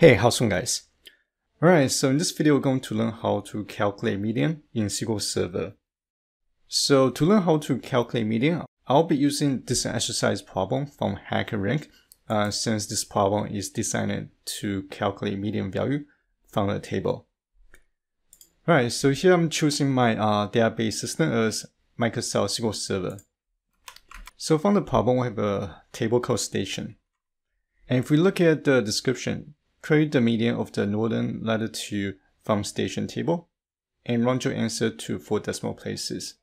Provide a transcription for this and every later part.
Hey, how's it going guys? Alright, so in this video we're going to learn how to calculate median in SQL Server. So to learn how to calculate median, I'll be using this exercise problem from HackerRank uh, since this problem is designed to calculate median value from a table. Alright, so here I'm choosing my uh, database system as Microsoft SQL Server. So from the problem we have a table called station. And if we look at the description, create the median of the northern latitude from station table, and round your answer to four decimal places.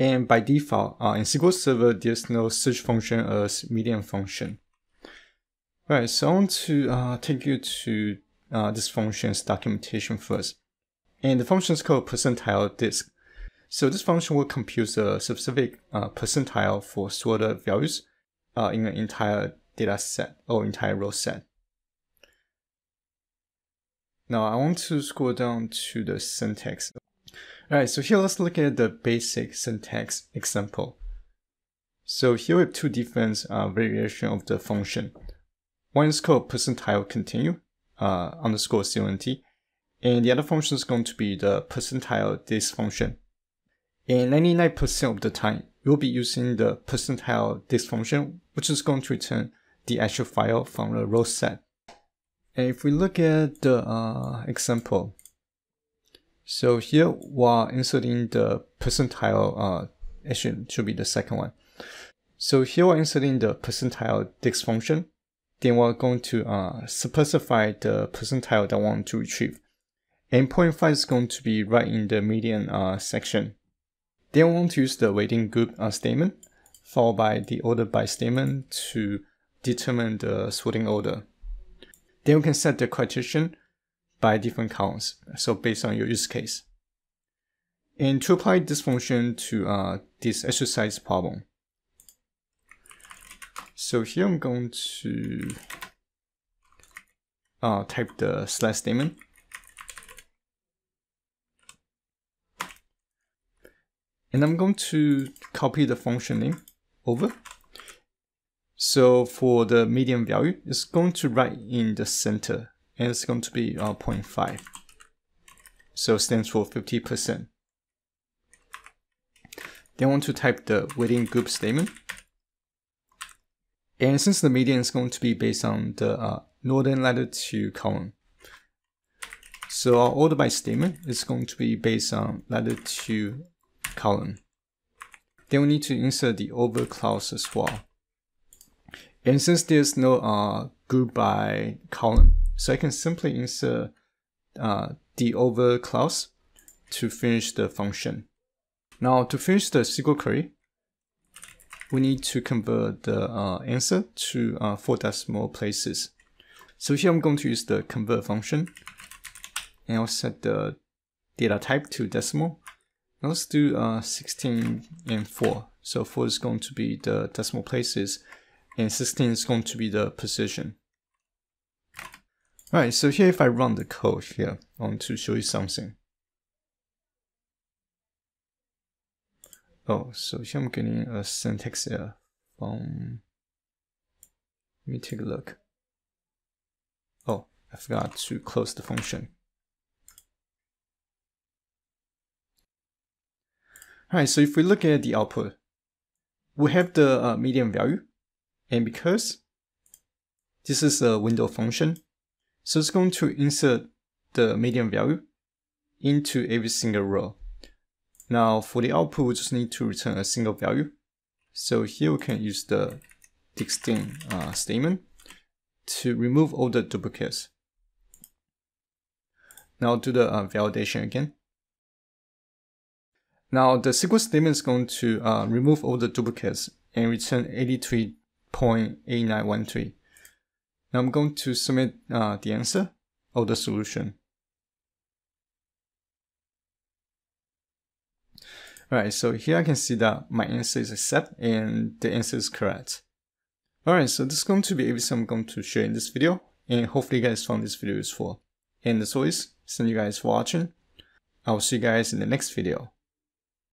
And by default, uh, in SQL Server, there's no such function as median function. Right, so I want to uh, take you to uh, this function's documentation first. And the function is called percentile disc. So this function will compute a specific uh, percentile for sorted values uh, in an entire data set or entire row set. Now I want to scroll down to the syntax. Alright, so here let's look at the basic syntax example. So here we have two different uh, variation of the function. One is called percentile continue, uh, underscore CONT, and the other function is going to be the percentile disc function. And 99% of the time, you'll be using the percentile disc function, which is going to return the actual file from the row set. And if we look at the uh, example, so here we're inserting the percentile, uh, should be the second one. So here we're inserting the percentile disc function. Then we're going to uh, specify the percentile that we want to retrieve. And 0.5 is going to be right in the median uh, section. Then we want to use the within group uh, statement, followed by the order by statement to determine the sorting order. Then you can set the partition by different columns, so based on your use case. And to apply this function to uh, this exercise problem, so here I'm going to uh, type the select statement. And I'm going to copy the function name over so for the median value, it's going to write in the center and it's going to be uh, 0.5. So stands for 50%. Then I want to type the within group statement. And since the median is going to be based on the uh, northern latitude column, so our order by statement is going to be based on latitude column. Then we need to insert the over clause as well. And since there's no uh, by column, so I can simply insert uh, the over clause to finish the function. Now to finish the SQL query, we need to convert the uh, answer to uh, four decimal places. So here I'm going to use the convert function and I'll set the data type to decimal. Now let's do uh, 16 and 4. So 4 is going to be the decimal places and 16 is going to be the precision. Alright, so here if I run the code here, I want to show you something. Oh, so here I'm getting a syntax error from, let me take a look. Oh, I forgot to close the function. Alright, so if we look at the output, we have the uh, median value and because this is a window function, so it's going to insert the median value into every single row. Now for the output, we just need to return a single value. So here we can use the distinct uh, statement to remove all the duplicates. Now do the uh, validation again. Now the SQL statement is going to uh, remove all the duplicates and return 83 0.8913. Now I'm going to submit uh, the answer or the solution. Alright, so here I can see that my answer is accept and the answer is correct. Alright, so this is going to be everything I'm going to share in this video and hopefully you guys found this video useful. And as always, thank you guys for watching. I will see you guys in the next video.